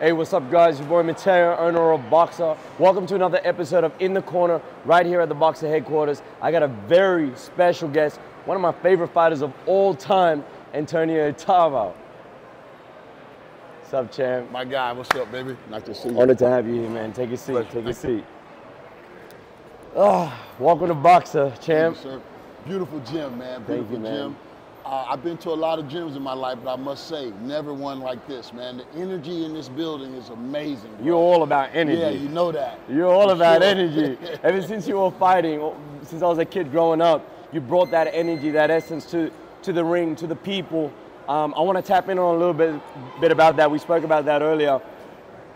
Hey, what's up, guys? Your boy Mateo, owner of BOXR. Welcome to another episode of In the Corner, right here at the BOXR headquarters. I got a very special guest, one of my favorite fighters of all time, Antonio Tarver. What's up, champ? My guy, what's up, baby? Nice to see you. Honored to have you here, man. Take a seat. Pleasure. Take a seat. Oh, welcome to BOXR, champ. you. Beautiful gym, man. Thank you, man. gym. Uh, I've been to a lot of gyms in my life, but I must say, never one like this, man. The energy in this building is amazing. bro. You're all about energy. Yeah, you know that. You're all For about sure. energy. Ever since you were fighting, since I was a kid growing up, you brought that energy, that essence to, to the ring, to the people. Um, I want to tap in on a little bit, bit about that. We spoke about that earlier.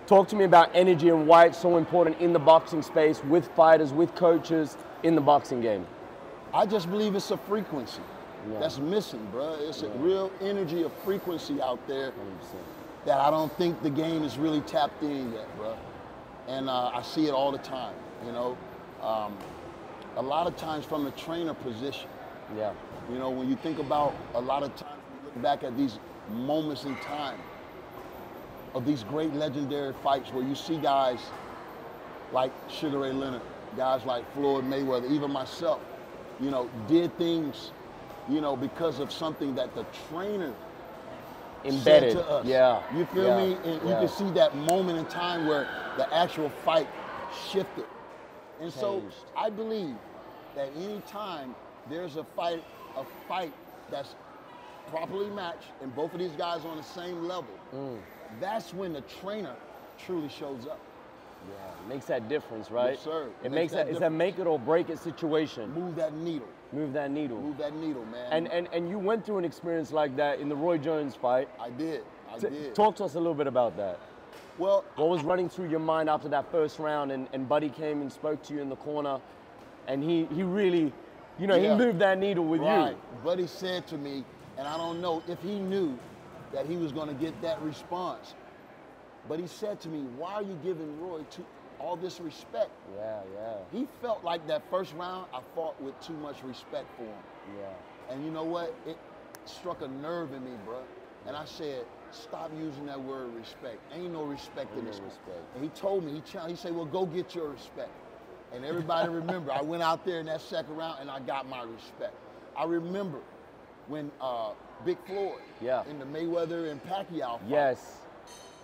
Talk to me about energy and why it's so important in the boxing space, with fighters, with coaches, in the boxing game. I just believe it's a frequency Yeah. that's missing, bro. It's a real energy of frequency out there that I don't think the game is really tapped in yet, bro. And uh, I see it all the time, you know. Um, a lot of times from the trainer position, Yeah. You know, when you think about a lot of times, we look back at these moments in time of these great legendary fights where you see guys like Sugar Ray Leonard, guys like Floyd Mayweather, even myself, you know, did things, you know, because of something that the trainer Embedded. said to us. Yeah. You feel yeah, me? And you can see that moment in time where the actual fight shifted. And so I believe that any time there's a fight, a fight that's properly matched and both of these guys on the same level, Mm. that's when the trainer truly shows up. Yeah, makes that difference, right? Yes, sir. It, It makes makes that, that it's a make it or break it situation. Move that needle. Move that needle. Move that needle, man. And, and and you went through an experience like that in the Roy Jones fight. I did. I T- did. Talk to us a little bit about that. Well, What was running through your mind after that first round and, and Buddy came and spoke to you in the corner and he, he really, you know, Yeah. he moved that needle with Right. you. Buddy said to me, and I don't know if he knew that he was going to get that response, but he said to me, Why are you giving Roy to all this respect? Yeah, yeah, He felt like that first round I fought with too much respect for him. yeah. And you know what? It struck a nerve in me, bro. And I said, Stop using that word respect. Ain't no respect in Ain't no this. respect. And he told me, he challenged, he said, Well, go get your respect. And everybody remember, I went out there in that second round and I got my respect. I remember when uh, Big Floyd Yeah. in the Mayweather and Pacquiao fight. Yes.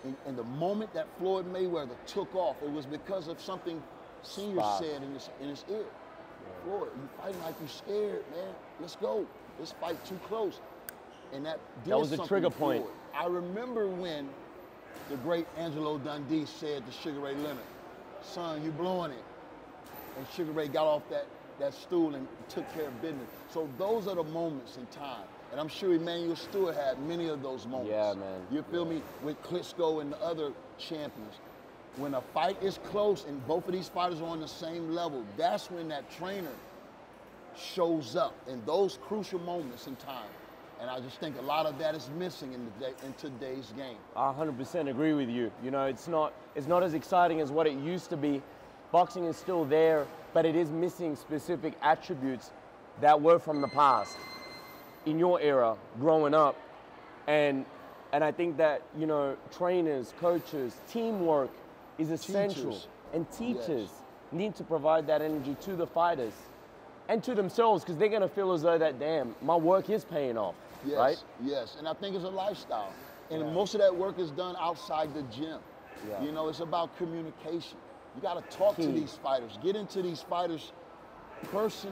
And, and the moment that Floyd Mayweather took off, it was because of something Senior Spot. said in his, in his ear. Floyd, you fighting like you scared, man. Let's go. Let's fight too close. And that did That was the trigger point. Floyd. I remember when the great Angelo Dundee said to Sugar Ray Leonard, son, you blowing it. And Sugar Ray got off that, that stool and took care of business. So those are the moments in time. And I'm sure Emanuel Steward had many of those moments. Yeah, man. You feel me? With Klitschko and the other champions. When a fight is close and both of these fighters are on the same level, that's when that trainer shows up in those crucial moments in time. And I just think a lot of that is missing in, the day, in today's game. I 100% agree with you. You know, it's not it's not as exciting as what it used to be. Boxing is still there, but it is missing specific attributes that were from the past in your era growing up. And and I think that, you know, trainers, coaches, teamwork is essential. Teachers. And teachers Yes. need to provide that energy to the fighters and to themselves because they're going to feel as though that damn, my work is paying off, Yes, right? yes. And I think it's a lifestyle. And Yeah. most of that work is done outside the gym. Yeah. You know, it's about communication. You got to talk to these fighters, get into these fighters person,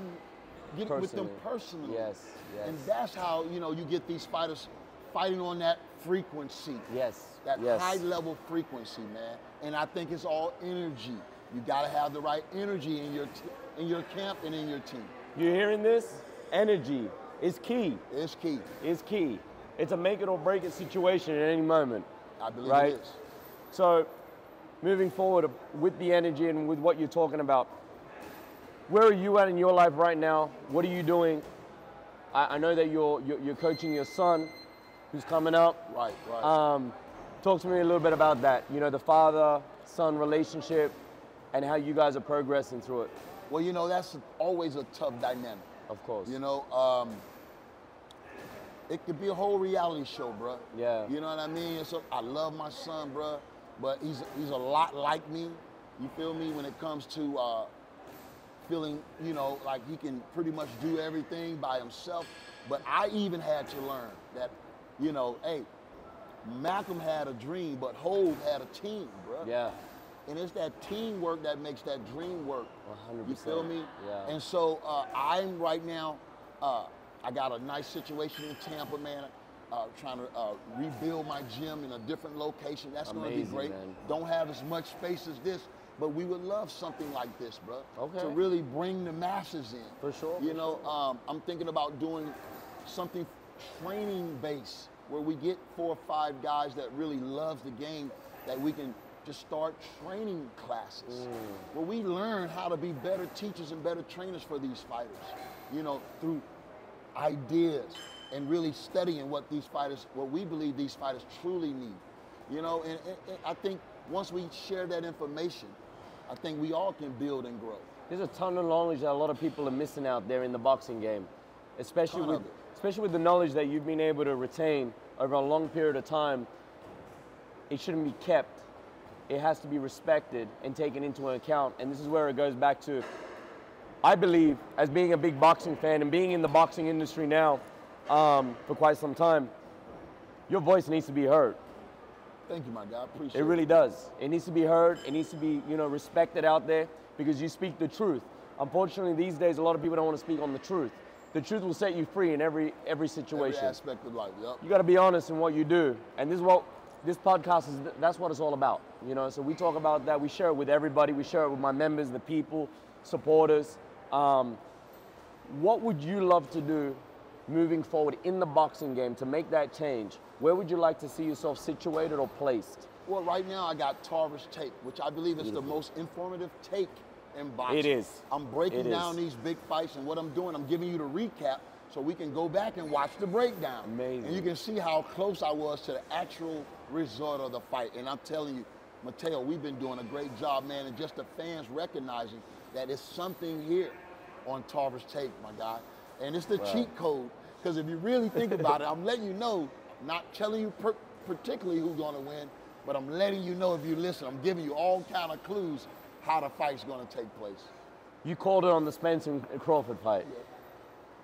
get with them Personally. personally. Yes, yes. And that's how, you know, you get these fighters fighting on that frequency. Yes. That yes. high level frequency, man. And I think it's all energy. You got to have the right energy in your in your camp and in your team. You're hearing this? Energy is key. It's key. Is key. It's a make it or break it situation at any moment. I believe Right. it is. So, moving forward with the energy and with what you're talking about, where are you at in your life right now? What are you doing? I, I know that you're, you're you're coaching your son, who's coming up. Right, right. Um, talk to me a little bit about that. You know, the father-son relationship, and how you guys are progressing through it. well, you know, that's always a tough dynamic. Of course. You know, um, it could be a whole reality show, bruh. Yeah. You know what I mean? So I love my son, bruh. But he's he's a lot like me. You feel me when it comes to uh, feeling, you know, like he can pretty much do everything by himself. But I even had to learn that, you know, hey, Malcolm had a dream, but Hove had a team, bro. Yeah. And it's that teamwork that makes that dream work. 100%. You feel me? Yeah. And so uh, I'm right now, uh, I got a nice situation in Tampa, man. Uh, trying to uh, rebuild my gym in a different location. That's going to be great. man. Don't have as much space as this, but we would love something like this, bro. Okay. To really bring the masses in. For sure, You for know, um, I'm thinking about doing something training based where we get four or five guys that really loves the game that we can just start training classes Mm. where we learn how to be better teachers and better trainers for these fighters. You know, through ideas and really studying what these fighters, what we believe these fighters truly need. You know, and, and- and I think once we share that information, I think we all can build and grow. There's a ton of knowledge that a lot of people are missing out there in the boxing game, especially with especially with the knowledge that you've been able to retain over a long period of time. It shouldn't be kept. It has to be respected and taken into account. And this is where it goes back to I believe, as being a big boxing fan and being in the boxing industry now um, for quite some time, your voice needs to be heard. Thank you, my guy. I appreciate It really does. It needs to be heard. It needs to be, you know, respected out there because you speak the truth. Unfortunately, these days, a lot of people don't want to speak on the truth. The truth will set you free in every every Every situation. aspect of life. Yep. You got to be honest in what you do, and this is what this podcast is. That's what it's all about. You know, so we talk about that. We share it with everybody. We share it with my members, the people, supporters. Um, what would you love to do moving forward in the boxing game to make that change? Where would you like to see yourself situated or placed? Well, right now I got Tarver's tape, which I believe is the most informative take in boxing. It is. I'm breaking It down is. these big fights, and what I'm doing, I'm giving you the recap so we can go back and watch the breakdown. Amazing. And you can see how close I was to the actual result of the fight. And I'm telling you, Mateo, we've been doing a great job, man, and just the fans recognizing that it's something here on Tarver's tape, my guy. And it's the Wow. cheat code, because if you really think about it, I'm letting you know, not telling you per- particularly who's going to win, but I'm letting you know if you listen. I'm giving you all kind of clues how the fight's going to take place. You called it on the Spence and Crawford fight.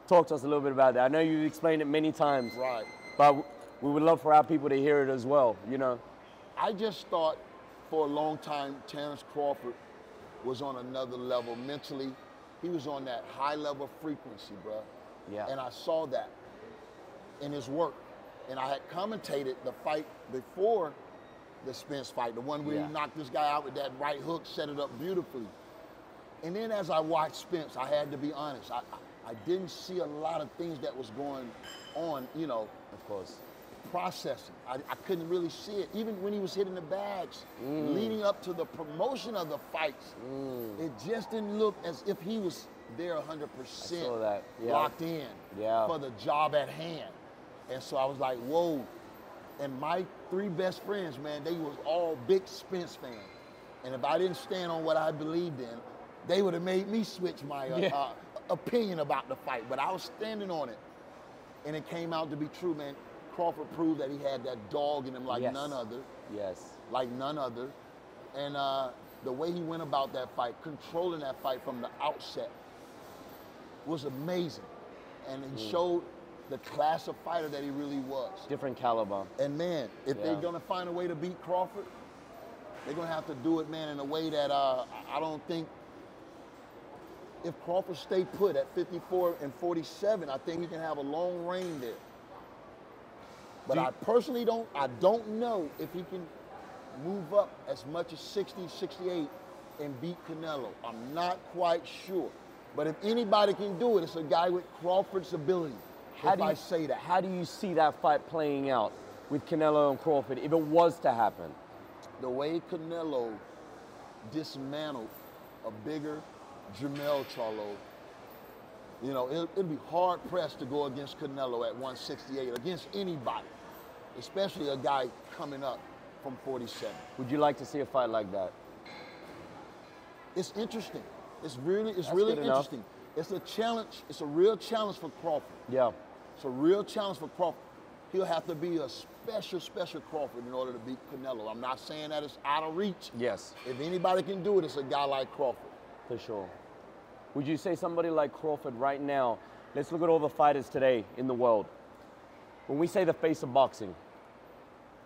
Talk to us a little bit about that. I know you've explained it many times, Right. but we would love for our people to hear it as well. You know, I just thought for a long time Terrence Crawford was on another level mentally. He was on that high level frequency, bro. Yeah. And I saw that in his work. And I had commentated the fight before the Spence fight, the one where Yeah. he knocked this guy out with that right hook, set it up beautifully. And then as I watched Spence, I had to be honest. I, I, I didn't see a lot of things that was going on, you know, of course. Processing. I, I couldn't really see it. Even when he was hitting the bags, Mm. leading up to the promotion of the fights, it just didn't look as if he was there 100% that, yeah. locked in Yeah. for the job at hand. And so I was like, whoa. And my three best friends, man, they was all big Spence fans. And if I didn't stand on what I believed in, they would have made me switch my uh, Yeah. uh, opinion about the fight. But I was standing on it and it came out to be true, man. Crawford proved that he had that dog in him like Yes. none other, Yes. like none other. And uh, the way he went about that fight, controlling that fight from the outset, was amazing. And Mm. he showed the class of fighter that he really was. Different caliber. And man, if Yeah. they're gonna find a way to beat Crawford, they're gonna have to do it, man, in a way that uh, I- I don't think. If Crawford stay put at 54 and 47, I think he can have a long reign there. But you- I personally don't. I don't know if he can move up as much as 60, 68 and beat Canelo. I'm not quite sure. But if anybody can do it, it's a guy with Crawford's ability. How if do you, I say that. How do you see that fight playing out with Canelo and Crawford if it was to happen? the way Canelo dismantled a bigger Jermell Charlo, you know, it, it'd be hard pressed to go against Canelo at 168 against anybody, especially a guy coming up from 47. Would you like to see a fight like that? It's interesting. It's really, it's That's really good enough. interesting. It's a challenge. It's a real challenge for Crawford. Yeah. It's a real challenge for Crawford. He'll have to be a special, special Crawford in order to beat Canelo. I'm not saying that it's out of reach. Yes, If anybody can do it, it's a guy like Crawford. for sure. Would you say somebody like Crawford right now? Let's look at all the fighters today in the world. When we say the face of boxing,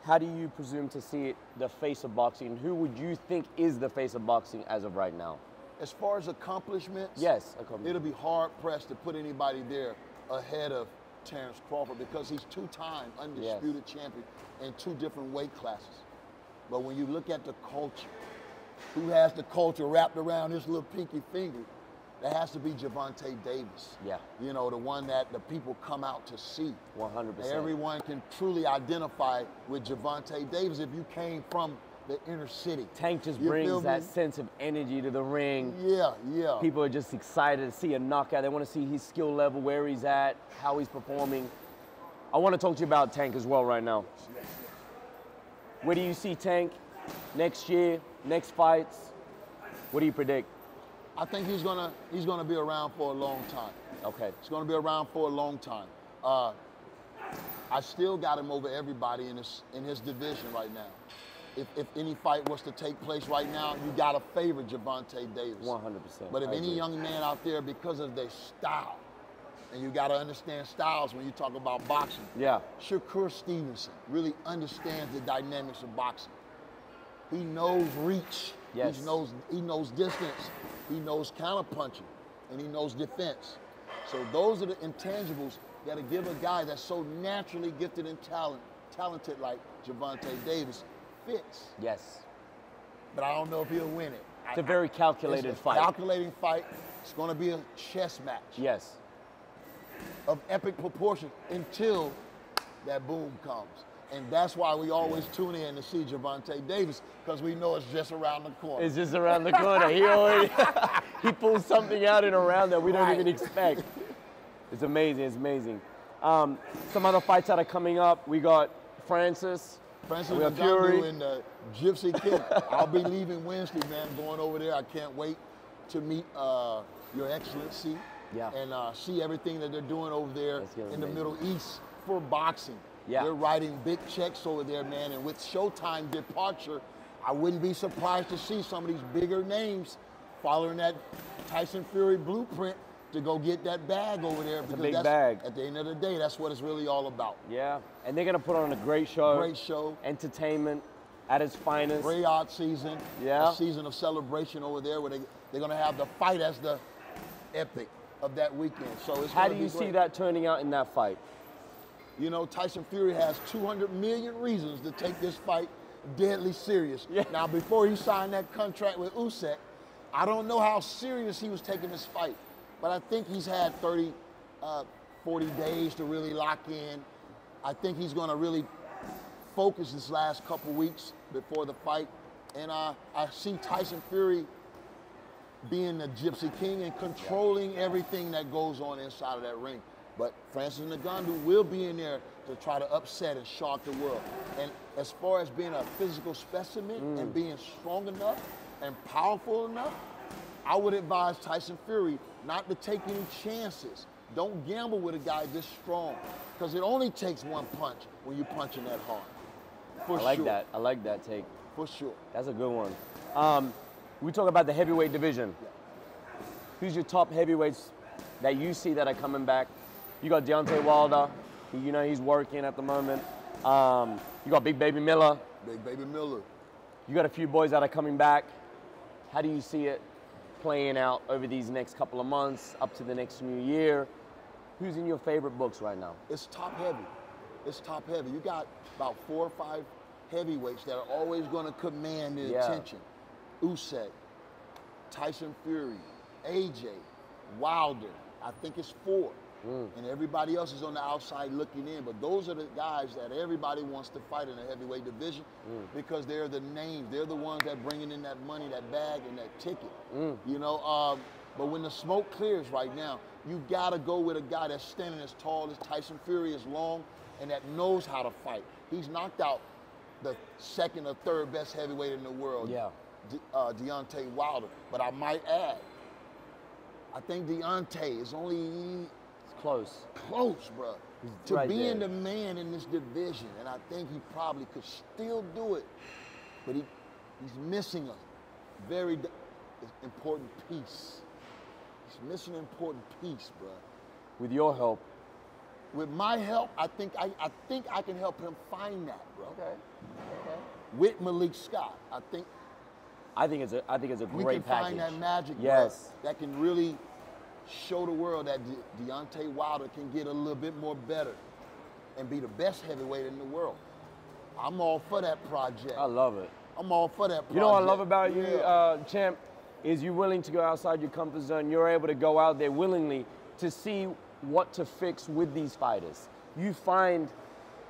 how do you presume to see it the face of boxing? And who would you think is the face of boxing as of right now? As far as accomplishments, Yes, a couple- it'll be hard pressed to put anybody there ahead of Terrence Crawford because he's two-time undisputed champion in two different weight classes. But when you look at the culture, who has the culture wrapped around his little pinky finger? That has to be Gervonta Davis. Yeah. You know, the one that the people come out to see. 100%. Everyone can truly identify with Gervonta Davis if you came from the inner city. Tank just You brings that sense of energy to the ring. Yeah, yeah. People are just excited to see a knockout. They want to see his skill level, where he's at, how he's performing. I want to talk to you about Tank as well right now. Where do you see Tank next year, next fights? What do you predict? I think he's gonna he's gonna be around for a long time. Okay. He's gonna be around for a long time. Uh, I still got him over everybody in his in his division right now. If, if any fight was to take place right now, you gotta favor Gervonta Davis. 100%. But if I any agree. young man out there, because of their style, and you gotta understand styles when you talk about boxing. Yeah. Shakur Stevenson really understands the dynamics of boxing. He knows reach. Yes. He knows he knows distance. He knows counterpunching, and he knows defense. So those are the intangibles that'll give a guy that's so naturally gifted and talent, talented like Gervonta Davis fits. Yes. But I don't know if he'll win it. It's a very calculated it's a fight. Calculating fight. It's going to be a chess match yes. of epic proportion until that boom comes. And that's why we always tune in to see Gervonta Davis because we know it's just around the corner. It's just around the corner. He already he pulls something out in a round that we don't even expect. It's amazing. It's amazing. Um, some other fights that are coming up. We got Francis. Francis we got Fury. and the Gypsy King. I'll be leaving Wednesday, man, going over there. I can't wait to meet uh, Your Excellency Yeah. and uh, see everything that they're doing over there in the. Middle East for boxing. Yeah. They're writing big checks over there, man. And with Showtime departure, I wouldn't be surprised to see some of these bigger names following that Tyson Fury blueprint to go get that bag over there. because big bag. At the end of the day, that's what it's really all about. Yeah, and they're gonna put on a great show. Great show. Entertainment at its finest. Riyadh season, Yeah. a season of celebration over there where they, they're going to have the fight as the epic of that weekend. So it's How do you see that turning out in that fight? You know, Tyson Fury has 200 million reasons to take this fight deadly serious. Yeah. Now, before he signed that contract with Usyk, I don't know how serious he was taking this fight, but I think he's had 30, uh, 40 days to really lock in. I think he's going to really focus this last couple weeks before the fight, and uh, I see Tyson Fury being the Gypsy King and controlling everything that goes on inside of that ring. But Francis Ngannou will be in there to try to upset and shock the world. And as far as being a physical specimen and being strong enough and powerful enough, I would advise Tyson Fury not to take any chances. Don't gamble with a guy this strong because it only takes one punch when you're punching that hard. For I like sure. that. I like that take. For sure. That's a good one. Um, we talk about the heavyweight division. Who's your top heavyweights that you see that are coming back? You got Deontay Wilder. You know he's working at the moment. Um, you got Big Baby Miller. Big Baby Miller. You got a few boys that are coming back. How do you see it playing out over these next couple of months up to the next new year? Who's in your favorite books right now? it's top heavy. It's top heavy. You got about four or five heavyweights that are always going to command the Yeah. attention. Usyk, Tyson Fury, AJ, Wilder. I think it's four. Mm. And everybody else is on the outside looking in. But those are the guys that everybody wants to fight in the heavyweight division Mm. because they're the names. They're the ones that bringing in that money, that bag, and that ticket. Mm. You know, um, but when the smoke clears right now, you gotta go with a guy that's standing as tall as Tyson Fury is long and that knows how to fight. He's knocked out the second or third best heavyweight in the world, Yeah. De- uh, Deontay Wilder. But I might add, I think Deontay is only close. close, bro. to right being there. the man in this division, and I think he probably could still do it, but he he's missing a very important piece. He's missing an important piece, bro. With your help. With my help, I think I, I think I can help him find that, bro. Okay. Okay. With Malik Scott, I think I think it's a I think it's a we great can package. find that magic, bro, Yes. that can really show the world that De- Deontay Wilder can get a little bit more better and be the best heavyweight in the world. I'm all for that project. I love it. I'm all for that project. You know what I love about you, uh, champ, is you willing to go outside your comfort zone. You're able to go out there willingly to see what to fix with these fighters. You find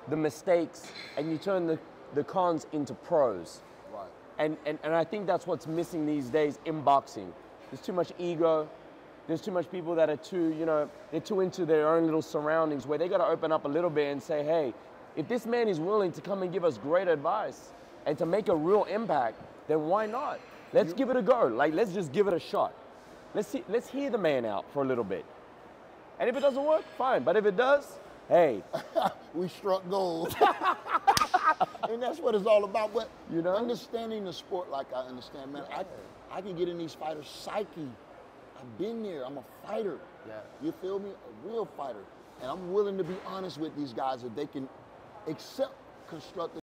the mistakes and you turn the, the cons into pros. right. And, and, and I think that's what's missing these days in boxing. There's too much ego. There's too much people that are too, you know, they're too into their own little surroundings where they got to open up a little bit and say, hey, if this man is willing to come and give us great advice and to make a real impact, then why not? Let's give it a go. Like, let's just give it a shot. Let's see, let's hear the man out for a little bit. And if it doesn't work, fine. But if it does, hey, we struck gold. and that's what it's all about. But You know? understanding the sport like I understand, man, I, I can get in these fighters' psyche. I've been there. I'm a fighter. Yeah. You feel me? A real fighter. And I'm willing to be honest with these guys if they can accept constructive